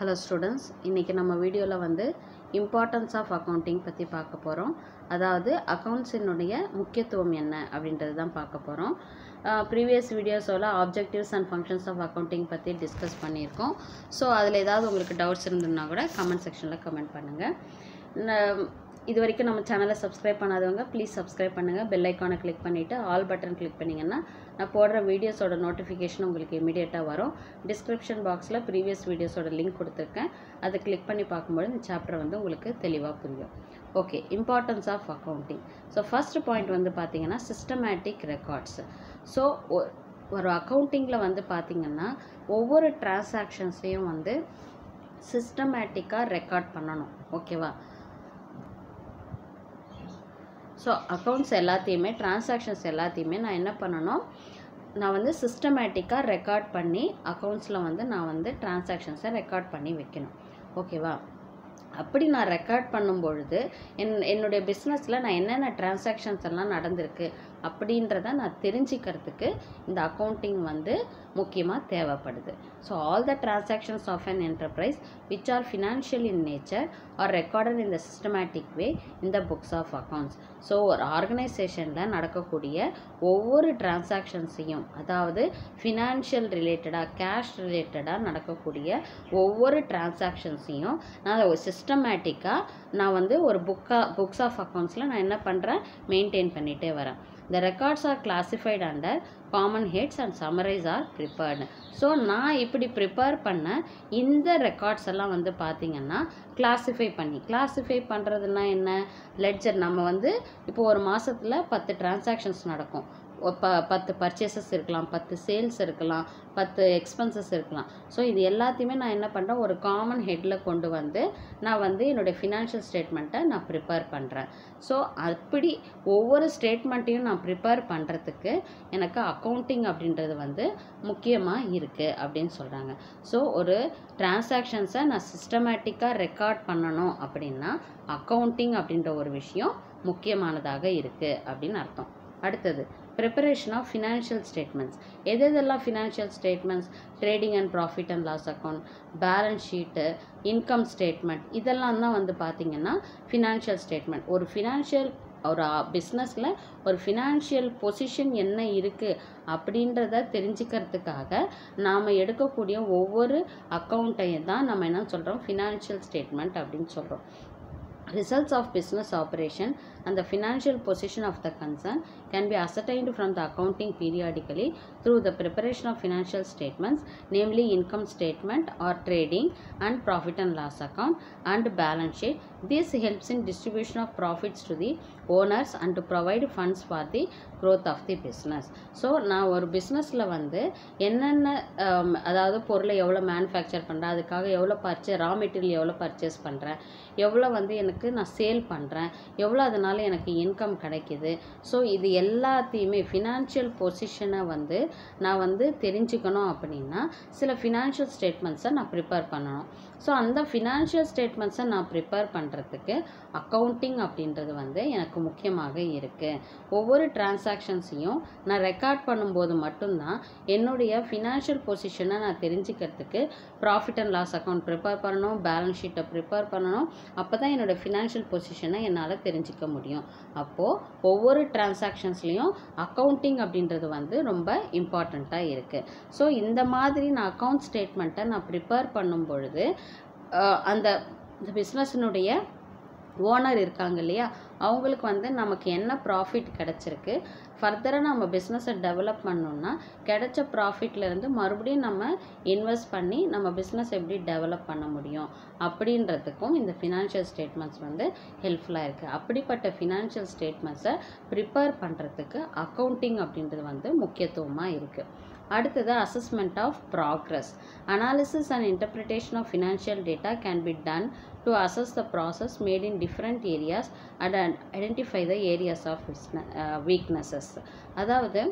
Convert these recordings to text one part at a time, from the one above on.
Hello students இன்றைக்கி நம்ம வீடியோவில் வந்து இம்பார்ட்டன்ஸ் ஆஃப் அக்கௌண்டிங் பற்றி பார்க்க போகிறோம் அதாவது அக்கௌண்ட்ஸினுடைய முக்கியத்துவம் என்ன அப்படின்றது தான் பார்க்க போகிறோம் ப்ரீவியஸ் வீடியோஸோட objectives and functions of accounting பற்றி டிஸ்கஸ் பண்ணியிருக்கோம். ஸோ அதில் ஏதாவது உங்களுக்கு டவுட்ஸ் இருந்ததுன்னா கூட கமெண்ட் செக்ஷனில் கமெண்ட் பண்ணுங்கள் இது வரைக்கும் நம்ம சேனலை சப்ஸ்கிரைப் பண்ணாதவங்க ப்ளீஸ் சப்ஸ்கிரைப் பண்ணுங்கள் பெல் ஐக்கானை கிளிக் பண்ணிவிட்டு ஆல் பட்டன் கிளிக் பண்ணிங்கன்னா நான் போடுற வீடியோஸோட நோட்டிஃபிகேஷன் உங்களுக்கு இமீடியட்டாக வரும். டிஸ்கிரிப்ஷன் பாக்ஸில் ப்ரீவியஸ் வீடியோஸோட லிங்க் கொடுத்துருக்கேன். அதை கிளிக் பண்ணி பார்க்கும்போது இந்த சாப்டர் வந்து உங்களுக்கு தெளிவாக புரியும். Okay importance of accounting so first point வந்து பார்த்திங்கன்னா சிஸ்டமேட்டிக் ரெக்கார்ட்ஸ் ஸோ ஒரு அக்கௌண்டிங்கில் வந்து பார்த்திங்கன்னா ஒவ்வொரு டிரான்சாக்ஷன்ஸையும் வந்து சிஸ்டமேட்டிக்காக ரெக்கார்ட் பண்ணணும். ஓகேவா ஸோ அக்கௌண்ட்ஸ் எல்லாத்தையுமே டிரான்சாக்ஷன்ஸ் எல்லாத்தையுமே நான் என்ன பண்ணணும்? நான் வந்து சிஸ்டமேட்டிக்காக ரெக்கார்ட் பண்ணி அக்கௌண்ட்ஸில் வந்து நான் வந்து டிரான்சாக்ஷன்ஸை ரெக்கார்ட் பண்ணி வைக்கணும். ஓகேவா அப்படி நான் ரெக்கார்ட் பண்ணும் பொழுது என் என்னுடைய பிஸ்னஸில் நான் என்னென்ன டிரான்சாக்ஷன்ஸ் எல்லாம் நடந்திருக்கு? அப்படின்றத நான் தெரிஞ்சுக்கிறதுக்கு இந்த அக்கௌண்டிங் வந்து முக்கியமாக தேவைப்படுது. So all the transactions of an enterprise which are financial in nature are recorded in the systematic way இந்த புக்ஸ் ஆஃப் அக்கௌண்ட்ஸ் ஸோ ஒரு ஆர்கனைசேஷனில் நடக்கக்கூடிய ஒவ்வொரு டிரான்சாக்ஷன்ஸையும் அதாவது ஃபினான்ஷியல் ரிலேட்டடாக கேஷ் ரிலேட்டடாக நடக்கக்கூடிய ஒவ்வொரு டிரான்சாக்ஷன்ஸையும் நான் ஒரு சிஸ்டமேட்டிக்காக நான் வந்து ஒரு புக்காக புக்ஸ் ஆஃப் அக்கௌண்ட்ஸில் நான் என்ன பண்ணுறேன் மெயின்டைன் பண்ணிகிட்டே வரேன். The records are classified under common heads and summarise are prepared so நான் இப்படி ப்ரிப்பேர் பண்ண இந்த ரெக்கார்ட்ஸ் எல்லாம் வந்து பார்த்திங்கன்னா கிளாஸிஃபை பண்ணி கிளாஸிஃபை பண்ணுறதுனா என்ன? லெட்ஜர் நம்ம வந்து இப்போ ஒரு மாதத்தில் பத்து டிரான்சாக்ஷன்ஸ் நடக்கும். ப பத்து பர்ச்சேசஸ் இருக்கலாம் பத்து சேல்ஸ் இருக்கலாம் பத்து எக்ஸ்பென்சஸ் இருக்கலாம். ஸோ இது எல்லாத்தையுமே நான் என்ன பண்ணுறேன் ஒரு காமன் ஹெட்டில் கொண்டு வந்து நான் வந்து என்னுடைய ஃபினான்ஷியல் ஸ்டேட்மெண்ட்டை நான் ப்ரிப்பேர் பண்ணுறேன் ஸோ அப்படி ஒவ்வொரு ஸ்டேட்மெண்ட்டையும் நான் ப்ரிப்பேர் பண்ணுறதுக்கு எனக்கு அக்கௌண்டிங் அப்படின்றது வந்து முக்கியமாக இருக்குது அப்படின்னு சொல்கிறாங்க ஸோ ஒரு டிரான்சாக்ஷன்ஸை நான் சிஸ்டமேட்டிக்காக ரெக்கார்ட் பண்ணணும் அப்படின்னா அக்கௌண்டிங் அப்படின்ற ஒரு விஷயம் முக்கியமானதாக இருக்குது அப்படின்னு அர்த்தம். அடுத்தது ப்ரிப்பரேஷன் ஆஃப் ஃபினான்ஷியல் ஸ்டேட்மெண்ட்ஸ் எது எதெல்லாம் financial statements trading and profit and loss account balance sheet income statement இதெல்லாம் தான் வந்து பார்த்திங்கன்னா ஃபினான்ஷியல் ஸ்டேட்மெண்ட் ஒரு ஃபினான்ஷியல் ஒரு பிஸ்னஸில் ஒரு ஃபினான்ஷியல் பொசிஷன் என்ன இருக்குது அப்படின்றத தெரிஞ்சுக்கிறதுக்காக நாம் எடுக்கக்கூடிய ஒவ்வொரு அக்கௌண்ட்டையும் தான் நம்ம என்ன சொல்கிறோம் ஃபினான்ஷியல் ஸ்டேட்மெண்ட் அப்படின்னு சொல்கிறோம் results of business operation and the financial position of the concern can be ascertained from the accounting periodically through the preparation of financial statements namely income statement or trading and profit and loss account and balance sheet this helps in distribution of profits to the owners and to provide funds for the growth of the business so நான் ஒரு பிஸ்னஸில் வந்து என்னென்ன அதாவது பொருளை எவ்வளோ manufacture பண்ணுறேன் அதுக்காக எவ்வளோ பர்ச்சே ரா மெட்டீரியல் எவ்வளோ பர்ச்சேஸ் பண்ணுறேன் எவ்வளோ வந்து எனக்கு நான் சேல் பண்ணுறேன் எவ்வளோ அதனால் எனக்கு இன்கம் கிடைக்கிது ஸோ இது எல்லாத்தையுமே ஃபினான்ஷியல் பொசிஷனை வந்து நான் வந்து தெரிஞ்சுக்கணும் அப்படின்னா சில ஃபினான்ஷியல் ஸ்டேட்மெண்ட்ஸை நான் ப்ரிப்பேர் பண்ணணும். ஸோ அந்த ஃபினான்ஷியல் ஸ்டேட்மெண்ட்ஸை நான் ப்ரிப்பேர் பண்ணுறதுக்கு அக்கௌண்டிங் அப்படின்றது வந்து எனக்கு முக்கியமாக இருக்குது ஒவ்வொரு டிரான்சாக்ஷன்ஸையும் நான் ரெக்கார்ட் பண்ணும்போது மட்டும்தான் என்னுடைய ஃபினான்ஷியல் பொசிஷனை நான் தெரிஞ்சுக்கிறதுக்கு profit and loss account prepare பண்ணணும் பேலன்ஸ் ஷீட்டை ப்ரிப்பேர் பண்ணணும். அப்போ தான் என்னோடய ஃபினான்ஷியல் பொசிஷனை என்னால் தெரிஞ்சிக்க முடியும். அப்போது ஒவ்வொரு டிரான்சாக்ஷன்ஸ்லேயும் அக்கௌண்டிங் அப்படின்றது வந்து ரொம்ப இம்பார்ட்டண்ட்டாக இருக்குது ஸோ இந்த மாதிரி நான் அக்கௌண்ட் ஸ்டேட்மெண்ட்டை நான் ப்ரிப்பேர் பண்ணும் பொழுது அந்த பிஸ்னஸினுடைய ஓனர் இருக்காங்க இல்லையா அவங்களுக்கு வந்து நமக்கு என்ன ப்ராஃபிட் கிடச்சிருக்கு? ஃபர்தராக நம்ம பிஸ்னஸை டெவலப் பண்ணோம்னா கிடைச்ச ப்ராஃபிட்லேருந்து மறுபடியும் நம்ம இன்வெஸ்ட் பண்ணி நம்ம பிஸ்னஸ் எப்படி டெவலப் பண்ண முடியும்? அப்படின்றதுக்கும் இந்த ஃபினான்ஷியல் ஸ்டேட்மெண்ட்ஸ் வந்து ஹெல்ப்ஃபுல்லாக இருக்குது அப்படிப்பட்ட ஃபினான்ஷியல் ஸ்டேட்மெண்ட்ஸை ப்ரிப்பேர் பண்ணுறதுக்கு அக்கௌண்டிங் அப்படின்றது வந்து முக்கியத்துவமாக இருக்குது அடுத்தது assessment of progress analysis and interpretation of financial data can be done to assess the process made in different areas and identify the areas of weaknesses அதாவது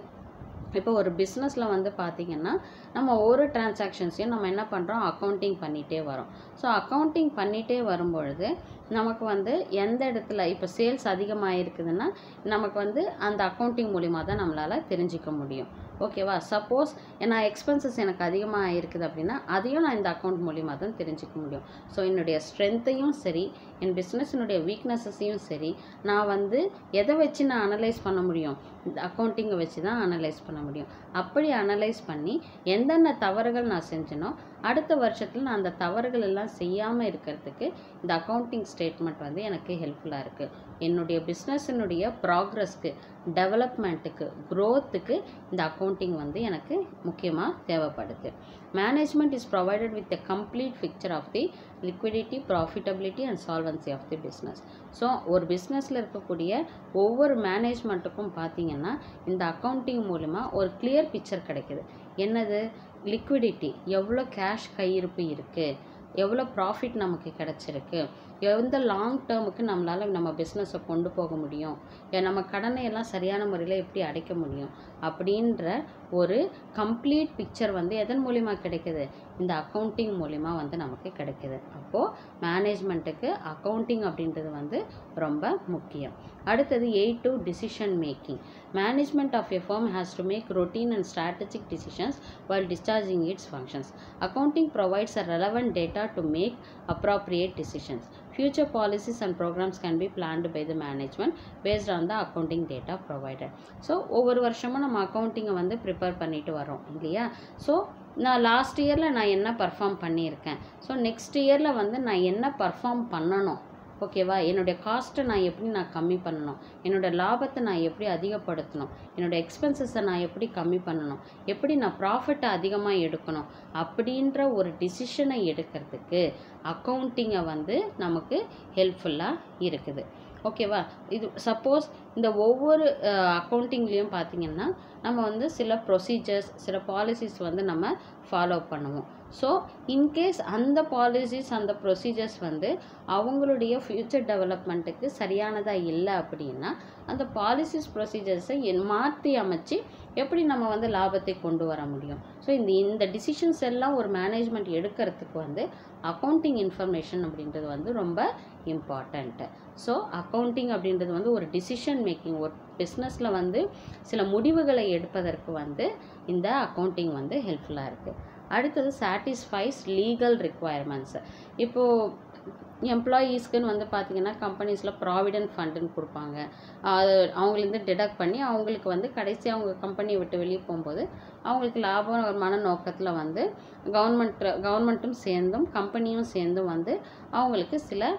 இப்போ ஒரு பிஸ்னஸில் வந்து பார்த்திங்கன்னா நம்ம ஒவ்வொரு டிரான்சாக்ஷன்ஸையும் நம்ம என்ன பண்ணுறோம் அக்கௌண்டிங் பண்ணிகிட்டே வரோம். ஸோ அக்கௌண்டிங் பண்ணிகிட்டே வரும்பொழுது நமக்கு வந்து எந்த இடத்துல இப்போ சேல்ஸ் அதிகமாக இருக்குதுன்னா நமக்கு வந்து அந்த அக்கௌண்டிங் மூலிமா தான் நம்மளால் தெரிஞ்சிக்க முடியும். ஓகேவா? சப்போஸ் நான் எக்ஸ்பென்சஸ் எனக்கு அதிகமாக இருக்குது அப்படின்னா அதையும் நான் இந்த அக்கௌண்ட் மூலிமா தான் தெரிஞ்சுக்க முடியும். ஸோ என்னுடைய ஸ்ட்ரென்த்தையும் சரி என் பிஸ்னஸினுடைய வீக்னஸஸையும் சரி நான் வந்து எதை வச்சு நான் அனலைஸ் பண்ண முடியும்? அக்கௌண்டிங்கை வச்சு தான் அனலைஸ் பண்ண முடியும். அப்படி அனலைஸ் பண்ணி எந்தெந்த தவறுகள் நான் செஞ்சேனோ அடுத்த வருஷத்தில் நான் அந்த தவறுகள் எல்லாம் செய்யாமல் இருக்கிறதுக்கு இந்த அக்கௌண்டிங் ஸ்டேட்மெண்ட் வந்து எனக்கு ஹெல்ப்ஃபுல்லாக இருக்குது என்னுடைய பிஸ்னஸினுடைய ப்ராக்ரஸ்க்கு டெவலப்மெண்ட்டுக்கு க்ரோத்துக்கு இந்த அக்கௌண்டிங் வந்து எனக்கு முக்கியமாக தேவைப்படுது. Management is provided with a complete picture of the liquidity profitability and solvency of the business so ஒரு பிஸ்னஸில் இருக்கக்கூடிய ஒவ்வொரு மேனேஜ்மெண்ட்டுக்கும் பார்த்தீங்கன்னா இந்த அக்கௌண்டிங் மூலிமா ஒரு கிளியர் பிக்சர் கிடைக்குது. என்னது? லிக்விடிட்டி எவ்வளோ கேஷ் கையிருப்பு இருக்குது எவ்வளோ ப்ராஃபிட் நமக்கு கிடச்சிருக்கு? எந்த லாங் டேர்முக்கு நம்மளால் நம்ம பிஸ்னஸை கொண்டு போக முடியும்? ஏ, நம்ம கடனை எல்லாம் சரியான முறையில் எப்படி அடைக்க முடியும்? அப்படின்ற ஒரு கம்ப்ளீட் பிக்சர் வந்து எதன் மூலிமா கிடைக்குது? இந்த அக்கௌண்டிங் மூலிமா வந்து நமக்கு கிடைக்குது. அப்போது மேனேஜ்மெண்ட்டுக்கு அக்கௌண்டிங் அப்படின்றது வந்து ரொம்ப முக்கியம். அடுத்தது aid to decision making management of a firm has to make routine and strategic decisions while discharging its functions. Accounting provides a relevant data to make appropriate decisions. Future policies and programs can be planned by the management based on the accounting data provided. So ஒவ்வொரு வருஷமும் நம்ம அக்கௌண்டிங்கை வந்து prepare பண்ணிட்டு வரோம் இல்லையா? So நான் last இயரில் நான் என்ன பர்ஃபார்ம் பண்ணியிருக்கேன்? ஸோ நெக்ஸ்ட் இயரில் வந்து நான் என்ன பர்ஃபார்ம் பண்ணணும்? ஓகேவா என்னுடைய காஸ்ட்டை நான் எப்படி நான் கம்மி பண்ணணும்? என்னோட லாபத்தை நான் எப்படி அதிகப்படுத்தணும்? என்னோடய எக்ஸ்பென்சஸை நான் எப்படி கம்மி பண்ணணும்? எப்படி நான் ப்ராஃபிட்டை அதிகமாக எடுக்கணும்? அப்படின்ற ஒரு டிசிஷனை எடுக்கிறதுக்கு அக்கௌண்டிங்கை வந்து நமக்கு ஹெல்ப்ஃபுல்லாக இருக்குது. ஓகேவா இது சப்போஸ் இந்த ஒவ்வொரு அக்கௌண்டிங்லேயும் பார்த்தீங்கன்னா நம்ம வந்து சில ப்ரொசீஜர்ஸ் சில பாலிசிஸ் வந்து நம்ம ஃபாலோ பண்ணுவோம். ஸோ இன்கேஸ் அந்த பாலிசிஸ் அந்த ப்ரொசீஜர்ஸ் வந்து அவங்களுடைய ஃப்யூச்சர் டெவலப்மெண்ட்டுக்கு சரியானதாக இல்லை அப்படின்னா அந்த பாலிசிஸ் ப்ரொசீஜர்ஸை மாற்றி அமைச்சு எப்படி நம்ம வந்து லாபத்தை கொண்டு வர முடியும்? ஸோ இந்த இந்த டிசிஷன்ஸ் எல்லாம் ஒரு மேனேஜ்மெண்ட் எடுக்கிறதுக்கு வந்து அக்கௌண்டிங் இன்ஃபர்மேஷன் அப்படின்றது வந்து ரொம்ப இம்பார்ட்டண்ட்டு ஸோ அக்கௌண்டிங் அப்படின்றது வந்து ஒரு டிசிஷன் மேக்கிங் ஒரு பிஸ்னஸில் வந்து சில முடிவுகளை எடுப்பதற்கு வந்து இந்த அக்கௌண்டிங் வந்து ஹெல்ப்ஃபுல்லாக இருக்குது அடுத்தது சாட்டிஸ்ஃபைஸ் லீகல் ரிக்குவயர்மெண்ட்ஸ் இப்போது எம்ப்ளாயீஸ்க்குன்னு வந்து பார்த்தீங்கன்னா கம்பெனிஸில் ப்ராவிடென்ட் ஃபண்டுன்னு கொடுப்பாங்க. அது அவங்களேருந்து டிடக்ட் பண்ணி அவங்களுக்கு வந்து கடைசி அவங்க கம்பெனியை விட்டு வெளியே போகும்போது அவங்களுக்கு லாபமான நோக்கத்தில் வந்து கவர்மெண்ட் கவர்மெண்ட்டும் சேர்ந்தும் கம்பெனியும் சேர்ந்தும் வந்து அவங்களுக்கு சில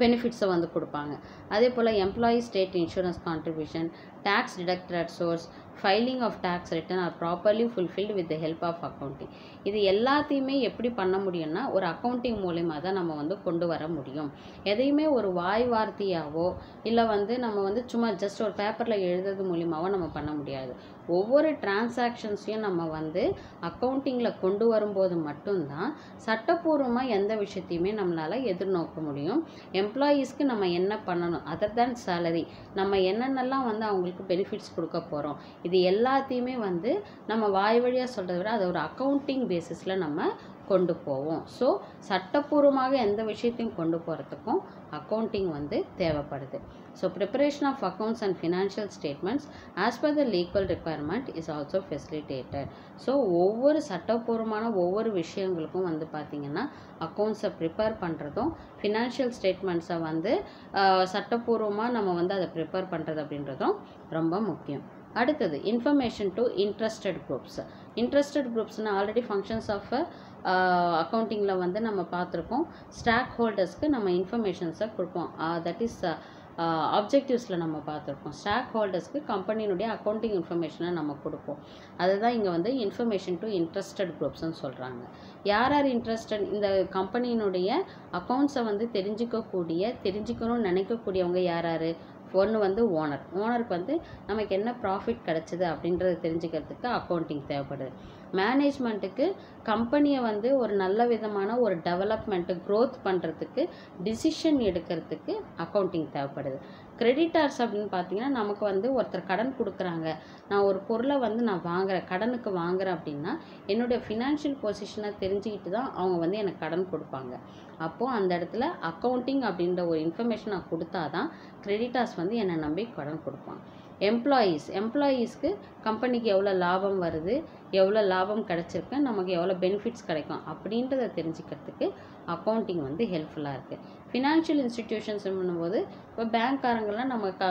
பெனிஃபிட்ஸை வந்து கொடுப்பாங்க. அதே போல் employee state insurance contribution tax deducted source filing of tax return are properly fulfilled with the help of accounting இது எல்லாத்தையுமே எப்படி பண்ண முடியும்னா ஒரு அக்கௌண்டிங் மூலிமா தான் நம்ம வந்து கொண்டு வர முடியும். எதையுமே ஒரு வாய் வார்த்தையாவோ இல்லை வந்து நம்ம வந்து சும்மா ஜஸ்ட் ஒரு பேப்பரில் எழுதுறது மூலியமாகவோ நம்ம பண்ண முடியாது. ஒவ்வொரு டிரான்சாக்ஷன்ஸையும் நம்ம வந்து அக்கௌண்டிங்கில் கொண்டு வரும்போது மட்டும்தான் சட்டப்பூர்வமாக எந்த விஷயத்தையுமே நம்மளால் எதிர்நோக்க முடியும். எம்ப்ளாயீஸ்க்கு நம்ம என்ன பண்ணணும்? அதர் தேன் சேலரி நம்ம என்னென்னலாம் வந்து அவங்களுக்கு பெனிஃபிட்ஸ் கொடுக்க போகிறோம் இது எல்லாத்தையுமே வந்து நம்ம வாய் வழியாக சொல்கிறத விட அதை ஒரு அக்கௌண்டிங் பேசிஸில் நம்ம கொண்டு போவோம். ஸோ சட்டப்பூர்வமாக எந்த விஷயத்தையும் கொண்டு போகிறதுக்கும் அக்கௌண்டிங் வந்து தேவைப்படுது. So preparation of accounts and financial statements as per the legal requirement is also facilitated so ஒவ்வொரு சட்டப்பூர்வமான ஒவ்வொரு விஷயங்களுக்கும் வந்து பார்த்திங்கன்னா அக்கௌண்ட்ஸை ப்ரிப்பேர் பண்ணுறதும் ஃபினான்ஷியல் ஸ்டேட்மெண்ட்ஸை வந்து சட்டப்பூர்வமாக நம்ம வந்து அதை ப்ரிப்பேர் பண்ணுறது அப்படின்றதும் ரொம்ப முக்கியம். அடுத்தது information to interested groups interested குரூப்ஸ்னால் already functions of அக்கௌண்டிங்கில் வந்து நம்ம பார்த்துருக்கோம். ஸ்டாக் ஹோல்டர்ஸ்க்கு நம்ம இன்ஃபர்மேஷன்ஸை கொடுப்போம். தட் இஸ் ஆப்ஜெக்டிவ்ஸில் நம்ம பார்த்துருக்கோம். ஸ்டாக் ஹோல்டர்ஸ்க்கு கம்பெனியினுடைய அக்கௌண்டிங் இன்ஃபர்மேஷனை நம்ம கொடுப்போம். அதுதான் இங்கே வந்து இன்ஃபர்மேஷன் டு இன்ட்ரெஸ்டட் குரூப்ஸ்னு சொல்கிறாங்க யார் யார் இன்ட்ரெஸ்டட் இந்த கம்பெனியினுடைய அக்கௌண்ட்ஸை வந்து தெரிஞ்சுக்கக்கூடிய தெரிஞ்சுக்கணும்னு நினைக்கக்கூடியவங்க யார் யார்? ஒன்று வந்து ஓனர். ஓனருக்கு வந்து நமக்கு என்ன ப்ராஃபிட் கிடச்சிது அப்படின்றத தெரிஞ்சுக்கிறதுக்கு அக்கௌண்டிங் தேவைப்படுது. மேனேஜ்மெண்ட்டுக்கு கம்பெனியை வந்து ஒரு நல்ல விதமான ஒரு டெவலப்மெண்ட்டு க்ரோத் பண்ணுறதுக்கு டிசிஷன் எடுக்கிறதுக்கு அக்கௌண்டிங் தேவைப்படுது. கிரெடிட்டார்ஸ் அப்படின்னு பார்த்தீங்கன்னா நமக்கு வந்து ஒருத்தர் கடன் கொடுக்குறாங்க. நான் ஒரு பொருளை வந்து நான் வாங்குறேன் கடனுக்கு வாங்குகிறேன் அப்படின்னா என்னுடைய ஃபினான்ஷியல் பொசிஷனை தெரிஞ்சுக்கிட்டு தான் அவங்க வந்து எனக்கு கடன் கொடுப்பாங்க. அப்போது அந்த இடத்துல அக்கௌண்டிங் அப்படின்ற ஒரு இன்ஃபர்மேஷன் நான் கொடுத்தா தான் கிரெடிட்டார்ஸ் வந்து என்னை நம்பி கடன் கொடுப்பாங்க. எம்ப்ளாயீஸ் எம்ப்ளாயீஸ்க்கு கம்பெனிக்கு எவ்வளோ லாபம் வருது எவ்வளோ லாபம் கிடச்சிருக்கு நமக்கு எவ்வளோ பெனிஃபிட்ஸ் கிடைக்கும் அப்படின்றத தெரிஞ்சுக்கிறதுக்கு அக்கௌண்டிங் வந்து ஹெல்ப்ஃபுல்லாக இருக்குது ஃபினான்ஷியல் இன்ஸ்டிடியூஷன்ஸ் பண்ணும்போது இப்போ பேங்க்காரங்கெல்லாம் நம்ம க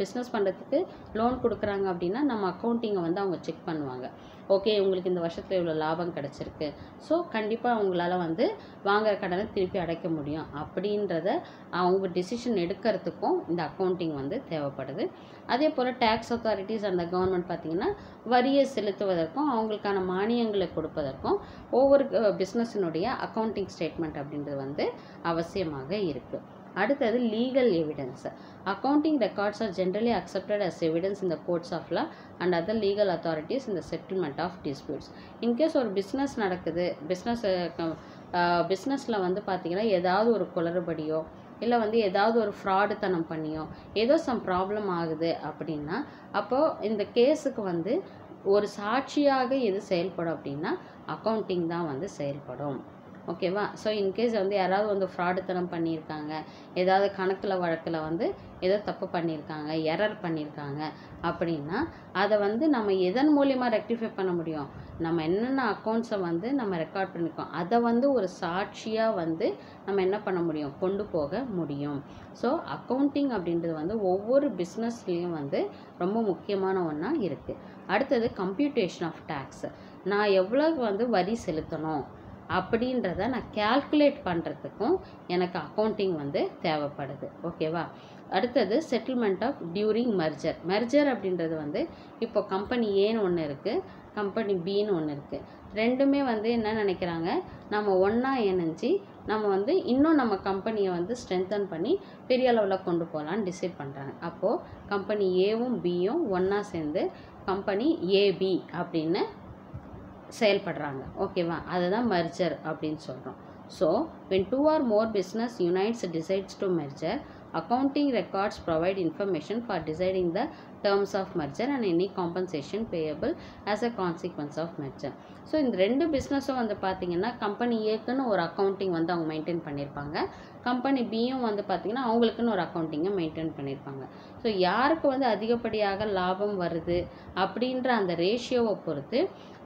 பிஸ்னஸ் பண்ணுறதுக்கு லோன் கொடுக்குறாங்க அப்படின்னா நம்ம அக்கௌண்டிங்கை வந்து அவங்க செக் பண்ணுவாங்க. ஓகே உங்களுக்கு இந்த வருஷத்தில் இவ்வளோ லாபம் கிடச்சிருக்கு. ஸோ கண்டிப்பாக அவங்களால வந்து வாங்குற கடனை திருப்பி அடைக்க முடியும். அப்படின்றத அவங்க டிசிஷன் எடுக்கிறதுக்கும் இந்த அக்கௌண்டிங் வந்து தேவைப்படுது. அதே போல் டேக்ஸ் அத்தாரிட்டிஸ் அந்த கவர்மெண்ட் பார்த்திங்கன்னா வரியை செலுத்துவதற்கும் அவங்களுக்கான மானியங்களை கொடுப்பதற்கும் ஒவ்வொரு பிஸ்னஸினுடைய அக்கௌண்டிங் ஸ்டேட்மெண்ட் அப்படின்றது வந்து அவசியமாக இருக்குது அடுத்தது legal evidence accounting records are generally accepted as evidence இந்த courts of law and other legal authorities இந்த settlement of disputes in case ஒரு பிஸ்னஸ் நடக்குது பிஸ்னஸ் பிஸ்னஸில் வந்து பார்த்திங்கன்னா ஏதாவது ஒரு குளறுபடியோ இல்லை வந்து ஏதாவது ஒரு ஃப்ராடுத்தனம் பண்ணியோ ஏதோ சம் ப்ராப்ளம் ஆகுது அப்படின்னா அப்போது இந்த கேஸுக்கு வந்து ஒரு சாட்சியாக எது செயல்படும் அப்படின்னா அக்கௌண்டிங் தான் வந்து செயல்படும். ஓகேவா? ஸோ இன்கேஸ் வந்து யாராவது வந்து ஃப்ராடுத்தனம் பண்ணியிருக்காங்க ஏதாவது கணக்கில் வழக்கில் வந்து ஏதோ தப்பு பண்ணியிருக்காங்க எரர் பண்ணியிருக்காங்க அப்படின்னா அதை வந்து நம்ம எதன் மூலிமா ரெக்டிஃபை பண்ண முடியும்? நம்ம என்னென்ன அக்கௌண்ட்ஸை வந்து நம்ம ரெக்கார்ட் பண்ணியிருக்கோம் அதை வந்து ஒரு சாட்சியாக வந்து நம்ம என்ன பண்ண முடியும்? கொண்டு போக முடியும். ஸோ அக்கௌண்டிங் அப்படின்றது வந்து ஒவ்வொரு பிஸ்னஸ்லேயும் வந்து ரொம்ப முக்கியமான ஒன்றா இருக்குது அடுத்தது கம்ப்யூட்டேஷன் ஆஃப் டேக்ஸ் நான் எவ்வளோ வந்து வரி செலுத்தணும்? அப்படின்றத நான் கேல்குலேட் பண்ணுறதுக்கும் எனக்கு அக்கௌண்டிங் வந்து தேவைப்படுது. ஓகேவா அடுத்தது settlement of during merger merger அப்படின்றது வந்து இப்போ கம்பெனி ஏன்னு ஒன்று இருக்குது கம்பெனி பின்னு ஒன்று இருக்குது ரெண்டுமே வந்து என்ன நினைக்கிறாங்க? நம்ம ஒன்றா இணைஞ்சி நம்ம வந்து இன்னும் நம்ம கம்பெனியை வந்து ஸ்ட்ரென்தன் பண்ணி பெரிய அளவில் கொண்டு போகலான்னு டிசைட் பண்ணுறாங்க அப்போது கம்பெனி ஏவும் பியும் ஒன்றா சேர்ந்து கம்பெனி ஏபி அப்படின்னு செயல்படுறாங்க. ஓகேவா? அதுதான் மர்ஜர் அப்படின்னு சொல்கிறோம் so when two or more business unites decides to merger accounting records provide information for deciding the terms of merger and any compensation payable as a consequence of merger. So இந்த ரெண்டு பிஸ்னஸும் வந்து பார்த்தீங்கன்னா company ஏக்குன்னு ஒரு accounting வந்து அவங்க maintain பண்ணியிருப்பாங்க company பியும் வந்து பார்த்தீங்கன்னா அவங்களுக்குன்னு ஒரு அக்கௌண்டிங்கை மெயின்டைன் பண்ணியிருப்பாங்க ஸோ யாருக்கு வந்து அதிகப்படியாக லாபம் வருது அப்படின்ற அந்த ரேஷியோவை பொறுத்து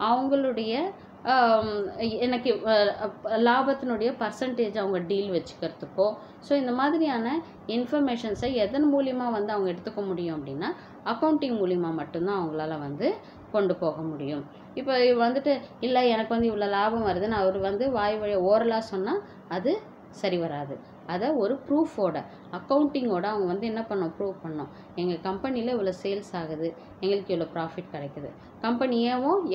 அவங்களுடைய எனக்கு லாபத்தினுடைய பர்சன்டேஜ் அவங்க டீல் வச்சுக்கிறதுக்கோ ஸோ இந்த மாதிரியான இன்ஃபர்மேஷன்ஸை எதன் மூலிமா வந்து அவங்க எடுத்துக்க முடியும் அப்படின்னா அக்கௌண்டிங் மூலிமா மட்டும்தான் அவங்களால வந்து கொண்டு போக முடியும். இப்போ வந்துட்டு இல்லை எனக்கு வந்து இவ்வளோ லாபம் வருதுன்னு அவர் வந்து வாய் வழி ஓரலாக சொன்னால் அது சரி வராது. அதை ஒரு ப்ரூஃபோட அக்கௌண்டிங்கோட அவங்க வந்து என்ன பண்ணோம்? ப்ரூவ் பண்ணோம். எங்கள் கம்பெனியில் இவ்வளோ சேல்ஸ் ஆகுது எங்களுக்கு இவ்வளோ ப்ராஃபிட் கிடைக்குது. கம்பெனி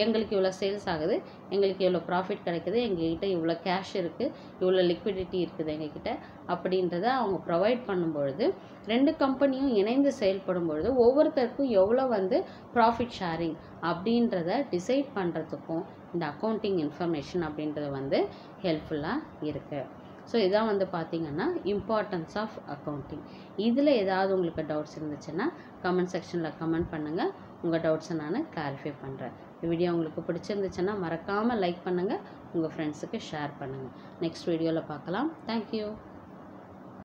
எங்களுக்கு இவ்வளோ சேல்ஸ் ஆகுது எங்களுக்கு இவ்வளோ ப்ராஃபிட் கிடைக்குது எங்ககிட்ட இவ்வளோ கேஷ் இருக்குது இவ்வளோ லிக்விடிட்டி இருக்குது எங்ககிட்ட அப்படின்றத அவங்க ப்ரொவைட் பண்ணும்பொழுது ரெண்டு கம்பெனியும் இணைந்து செயல்படும் பொழுது ஒவ்வொருத்தருக்கும் எவ்வளோ வந்து ப்ராஃபிட் ஷேரிங் அப்படின்றத டிசைட் பண்ணுறதுக்கும் இந்த அக்கௌண்டிங் இன்ஃபர்மேஷன் அப்படின்றது வந்து ஹெல்ப்ஃபுல்லாக இருக்குது ஸோ இதான் வந்து பார்த்தீங்கன்னா இம்பார்ட்டன்ஸ் ஆஃப் அக்கௌண்டிங் இதில் ஏதாவது உங்களுக்கு டவுட்ஸ் இருந்துச்சுன்னா கமெண்ட் செக்ஷனில் கமெண்ட் பண்ணுங்கள் உங்கள் டவுட்ஸை நான் கிளாரிஃபை பண்ணுறேன் வீடியோ உங்களுக்கு பிடிச்சிருந்துச்சுன்னா மறக்காமல் லைக் பண்ணுங்கள் உங்கள் ஃப்ரெண்ட்ஸுக்கு ஷேர் பண்ணுங்கள் நெக்ஸ்ட் வீடியோவில் பார்க்கலாம். தேங்க்யூ